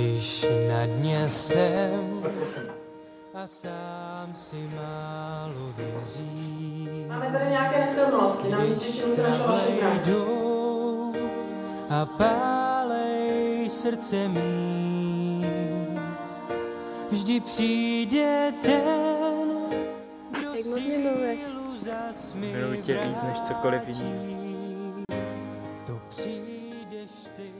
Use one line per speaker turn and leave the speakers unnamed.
Když na dně jsem a sám si málo věřím.
Máme tady nějaké nesrovnalosti, nám
Když trable jdou a pálej srdce mý, vždy přijde ten, kdo
Jak moc mě miluješ.
sílu zas mi
Miluji tě víc než cokoliv
vrátí. To přijdeš ty.